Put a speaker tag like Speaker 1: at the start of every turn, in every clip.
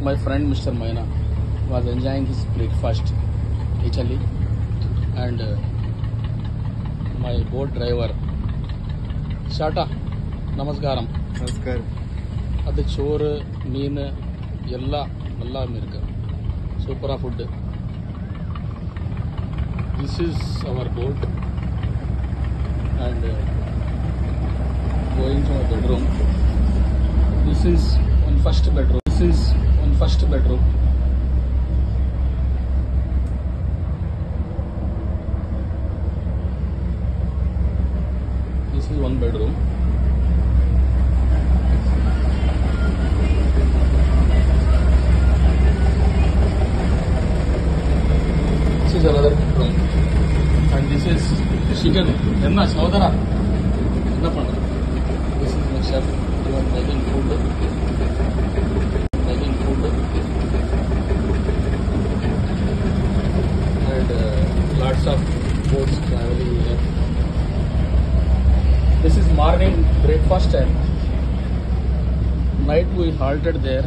Speaker 1: My friend Mr. Maina was enjoying his breakfast Italy. And uh, my boat driver
Speaker 2: Shata
Speaker 1: நமஸ்காரம் நமஸ்காரம் அது சோறு மீன் எல்லாம் நல்லாவும் இருக்கு. சூப்பராக food this is our boat and going to bedroom this is one first bedroom this is first bedroom this is one bedroom this is another bedroom and this is chicken ಎನ್ನ ಸೋದರ ಎನ್ನ ಪಂಡ this is my chef you are making traveling. This is morning breakfast time. Night we halted there.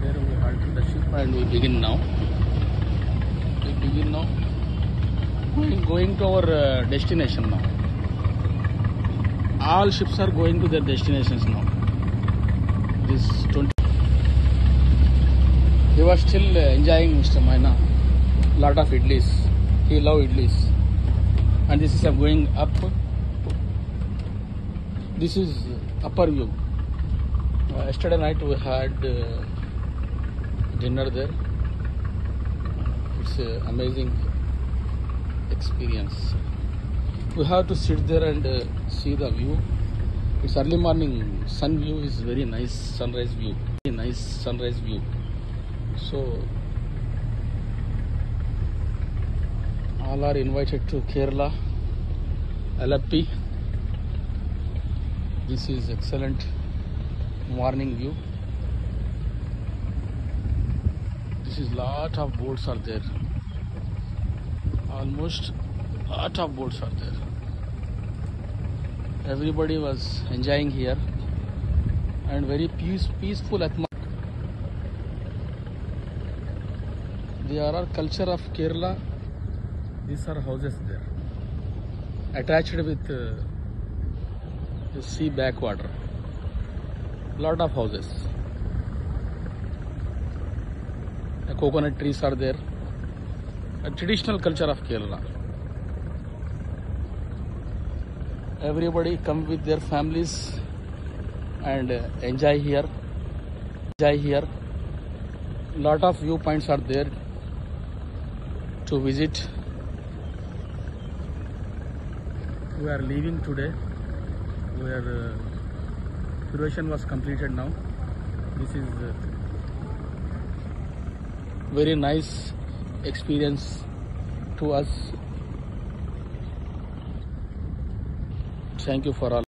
Speaker 1: There we halted the ship and we begin now. We begin now. Going, going to our uh, destination now. All ships are going to their destinations now. This 20. He was still uh, enjoying Mr. Maina. Lot of idlis. He love idlis. And this is uh, going up. This is upper view. Uh, yesterday night we had uh, dinner there. It's an amazing experience. We have to sit there and uh, see the view. It's early morning. Sun view is very nice. Sunrise view. Very nice sunrise view. So all are invited to Kerala, Alleppey. This is excellent morning view. This is lot of boats are there. Almost lot of boats are there. Everybody was enjoying here and very peace, peaceful atmosphere. There are culture of Kerala. These are houses there attached with uh, the sea backwater. Lot of houses. The coconut trees are there. A traditional culture of Kerala. Everybody come with their families and uh, enjoy here. Enjoy here. Lot of viewpoints are there to visit. We are leaving today. We are uh, duration was completed now. This is uh, very nice experience to us. Thank you for all.